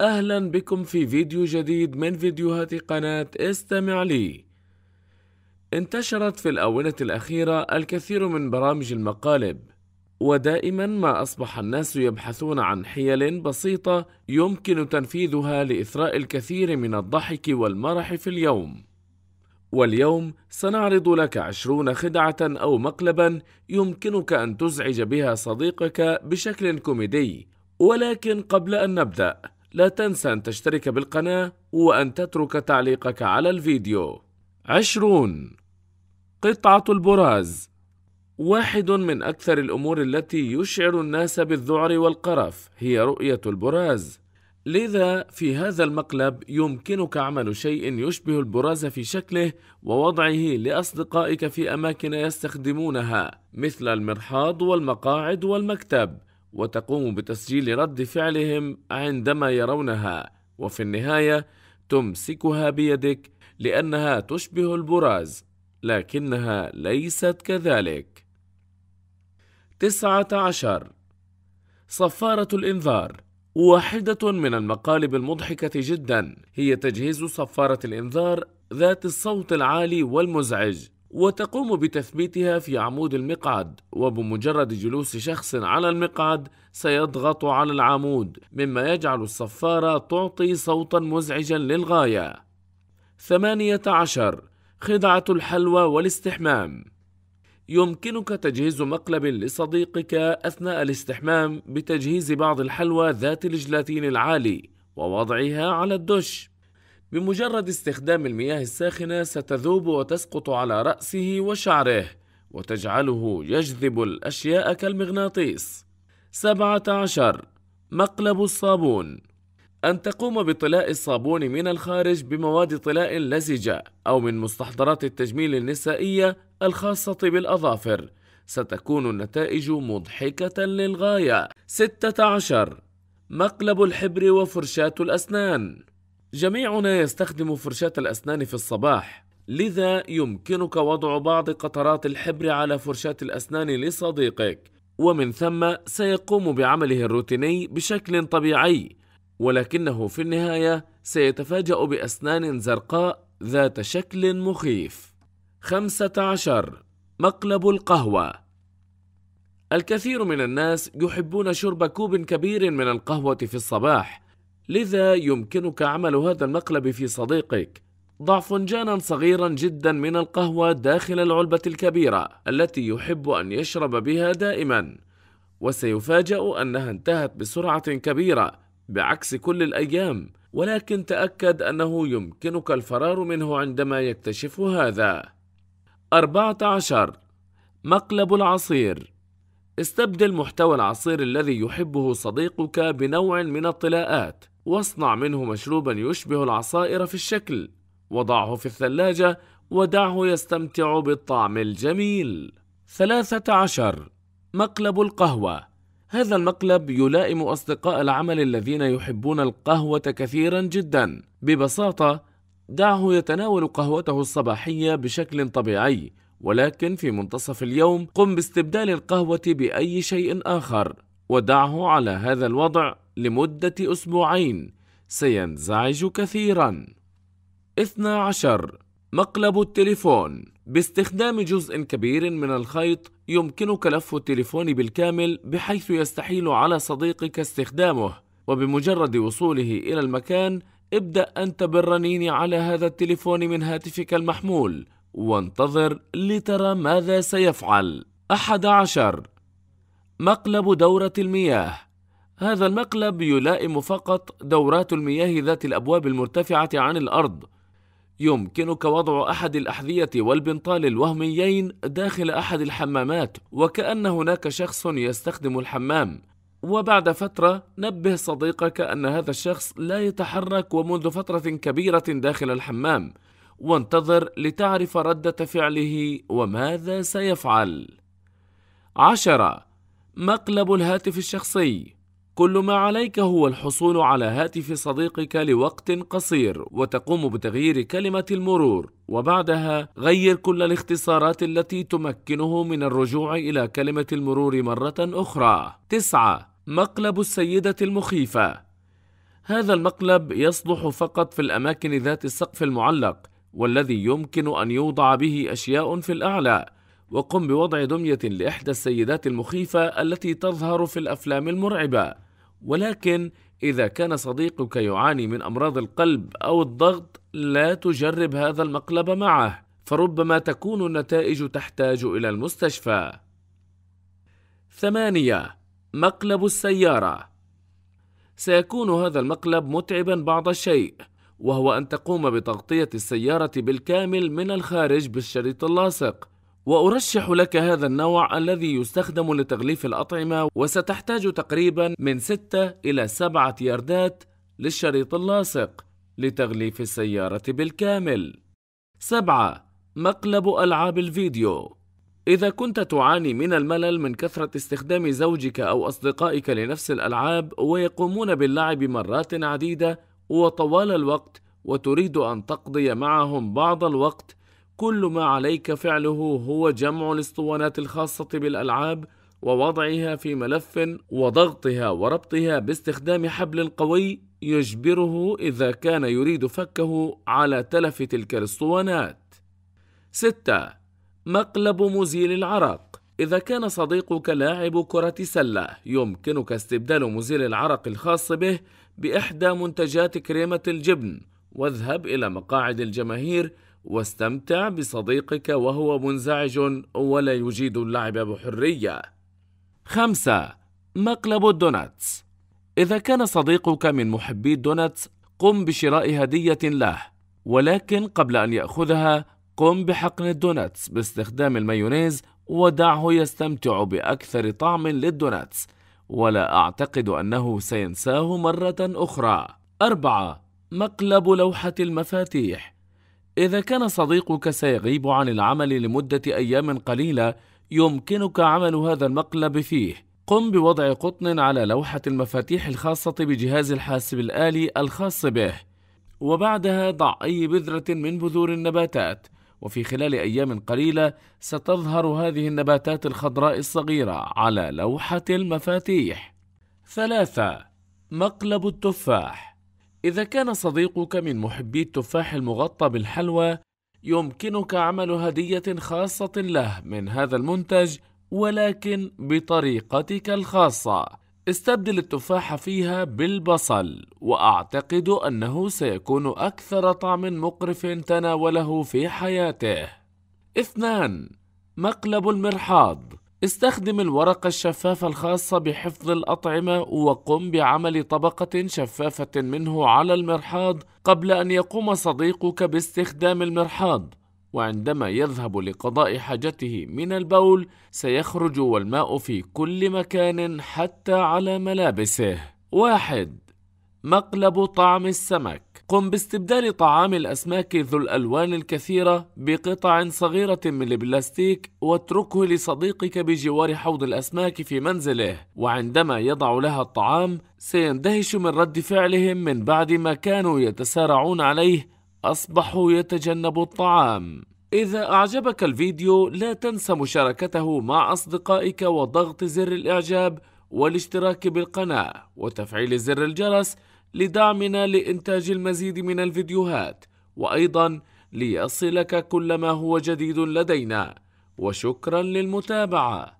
أهلا بكم في فيديو جديد من فيديوهات قناة استمع لي. انتشرت في الآونة الأخيرة الكثير من برامج المقالب ودائما ما أصبح الناس يبحثون عن حيل بسيطة يمكن تنفيذها لإثراء الكثير من الضحك والمرح في اليوم. واليوم سنعرض لك عشرون خدعة أو مقلبا يمكنك أن تزعج بها صديقك بشكل كوميدي ولكن قبل أن نبدأ لا تنسى أن تشترك بالقناة وأن تترك تعليقك على الفيديو. عشرون. قطعة البراز. واحد من أكثر الأمور التي يشعر الناس بالذعر والقرف هي رؤية البراز. لذا في هذا المقلب يمكنك عمل شيء يشبه البراز في شكله ووضعه لأصدقائك في أماكن يستخدمونها مثل المرحاض والمقاعد والمكتب. وتقوم بتسجيل رد فعلهم عندما يرونها وفي النهاية تمسكها بيدك لأنها تشبه البراز لكنها ليست كذلك. تسعة عشر. صفارة الإنذار. واحدة من المقالب المضحكة جدا هي تجهيز صفارة الإنذار ذات الصوت العالي والمزعج. وتقوم بتثبيتها في عمود المقعد وبمجرد جلوس شخص على المقعد سيضغط على العمود مما يجعل الصفارة تعطي صوتا مزعجا للغاية. ثمانية عشر. خدعة الحلوى والاستحمام. يمكنك تجهيز مقلب لصديقك أثناء الاستحمام بتجهيز بعض الحلوى ذات الجلاتين العالي ووضعها على الدش. بمجرد استخدام المياه الساخنة ستذوب وتسقط على رأسه وشعره وتجعله يجذب الأشياء كالمغناطيس. سبعة عشر مقلب الصابون. أن تقوم بطلاء الصابون من الخارج بمواد طلاء لزجة أو من مستحضرات التجميل النسائية الخاصة بالأظافر. ستكون النتائج مضحكة للغاية. 16 مقلب الحبر وفرشاة الأسنان. جميعنا يستخدم فرشاة الأسنان في الصباح لذا يمكنك وضع بعض قطرات الحبر على فرشاة الأسنان لصديقك ومن ثم سيقوم بعمله الروتيني بشكل طبيعي ولكنه في النهاية سيتفاجأ بأسنان زرقاء ذات شكل مخيف. خمسة عشر. مقلب القهوة. الكثير من الناس يحبون شرب كوب كبير من القهوة في الصباح لذا يمكنك عمل هذا المقلب في صديقك. ضع فنجانا صغيرا جدا من القهوة داخل العلبة الكبيرة التي يحب أن يشرب بها دائما. وسيفاجأ أنها انتهت بسرعة كبيرة بعكس كل الأيام. ولكن تأكد أنه يمكنك الفرار منه عندما يكتشف هذا. 14 مقلب العصير. استبدل محتوى العصير الذي يحبه صديقك بنوع من الطلاءات. واصنع منه مشروبا يشبه العصائر في الشكل وضعه في الثلاجة ودعه يستمتع بالطعم الجميل. ثلاثة عشر. مقلب القهوة. هذا المقلب يلائم أصدقاء العمل الذين يحبون القهوة كثيرا جدا. ببساطة دعه يتناول قهوته الصباحية بشكل طبيعي ولكن في منتصف اليوم قم باستبدال القهوة بأي شيء آخر ودعه على هذا الوضع. لمدة أسبوعين سينزعج كثيرا. 12 مقلب التليفون. باستخدام جزء كبير من الخيط يمكنك لف التليفون بالكامل بحيث يستحيل على صديقك استخدامه. وبمجرد وصوله إلى المكان ابدأ أنت بالرنين على هذا التليفون من هاتفك المحمول. وانتظر لترى ماذا سيفعل. أحد عشر مقلب دورة المياه. هذا المقلب يلائم فقط دورات المياه ذات الأبواب المرتفعة عن الأرض. يمكنك وضع أحد الأحذية والبنطال الوهميين داخل أحد الحمامات وكأن هناك شخص يستخدم الحمام. وبعد فترة نبه صديقك أن هذا الشخص لا يتحرك ومنذ فترة كبيرة داخل الحمام. وانتظر لتعرف ردة فعله وماذا سيفعل. عشرة. مقلب الهاتف الشخصي. كل ما عليك هو الحصول على هاتف صديقك لوقت قصير وتقوم بتغيير كلمة المرور وبعدها غير كل الاختصارات التي تمكنه من الرجوع إلى كلمة المرور مرة أخرى. تسعة مقلب السيدة المخيفة. هذا المقلب يصلح فقط في الأماكن ذات السقف المعلق والذي يمكن أن يوضع به أشياء في الأعلى. وقم بوضع دمية لإحدى السيدات المخيفة التي تظهر في الأفلام المرعبة. ولكن إذا كان صديقك يعاني من أمراض القلب أو الضغط لا تجرب هذا المقلب معه فربما تكون النتائج تحتاج إلى المستشفى. ثمانية مقلب السيارة. سيكون هذا المقلب متعبا بعض الشيء وهو أن تقوم بتغطية السيارة بالكامل من الخارج بالشريط اللاصق. وأرشح لك هذا النوع الذي يستخدم لتغليف الأطعمة وستحتاج تقريبا من 6 إلى 7 ياردات للشريط اللاصق لتغليف السيارة بالكامل. 7. مقلب ألعاب الفيديو إذا كنت تعاني من الملل من كثرة استخدام زوجك أو أصدقائك لنفس الألعاب ويقومون باللعب مرات عديدة وطوال الوقت وتريد أن تقضي معهم بعض الوقت كل ما عليك فعله هو جمع الاسطوانات الخاصة بالألعاب ووضعها في ملف وضغطها وربطها باستخدام حبل قوي يجبره إذا كان يريد فكه على تلف تلك الاسطوانات. 6. مقلب مزيل العرق إذا كان صديقك لاعب كرة سلة يمكنك استبدال مزيل العرق الخاص به بإحدى منتجات كريمة الجبن واذهب إلى مقاعد الجماهير واستمتع بصديقك وهو منزعج ولا يجيد اللعب بحرية. خمسة مقلب الدوناتس إذا كان صديقك من محبي الدوناتس قم بشراء هدية له ولكن قبل أن يأخذها قم بحقن الدوناتس باستخدام المايونيز ودعه يستمتع بأكثر طعم للدوناتس ولا أعتقد أنه سينساه مرة أخرى. أربعة مقلب لوحة المفاتيح إذا كان صديقك سيغيب عن العمل لمدة أيام قليلة يمكنك عمل هذا المقلب فيه. قم بوضع قطن على لوحة المفاتيح الخاصة بجهاز الحاسب الآلي الخاص به. وبعدها ضع أي بذرة من بذور النباتات. وفي خلال أيام قليلة ستظهر هذه النباتات الخضراء الصغيرة على لوحة المفاتيح. ثلاثة مقلب التفاح. إذا كان صديقك من محبي التفاح المغطى بالحلوى يمكنك عمل هدية خاصة له من هذا المنتج ولكن بطريقتك الخاصة. استبدل التفاح فيها بالبصل وأعتقد أنه سيكون أكثر طعم مقرف تناوله في حياته. اثنان مقلب المرحاض استخدم الورقة الشفافة الخاصة بحفظ الأطعمة وقم بعمل طبقة شفافة منه على المرحاض قبل أن يقوم صديقك باستخدام المرحاض. وعندما يذهب لقضاء حاجته من البول سيخرج والماء في كل مكان حتى على ملابسه. واحد مقلب طعم السمك. قم باستبدال طعام الأسماك ذو الألوان الكثيرة بقطع صغيرة من البلاستيك واتركه لصديقك بجوار حوض الأسماك في منزله. وعندما يضع لها الطعام سيندهش من رد فعلهم من بعد ما كانوا يتسارعون عليه أصبحوا يتجنبوا الطعام. إذا أعجبك الفيديو لا تنسى مشاركته مع أصدقائك وضغط زر الإعجاب والاشتراك بالقناة وتفعيل زر الجرس لدعمنا لإنتاج المزيد من الفيديوهات وأيضا ليصلك كل ما هو جديد لدينا وشكرا للمتابعة.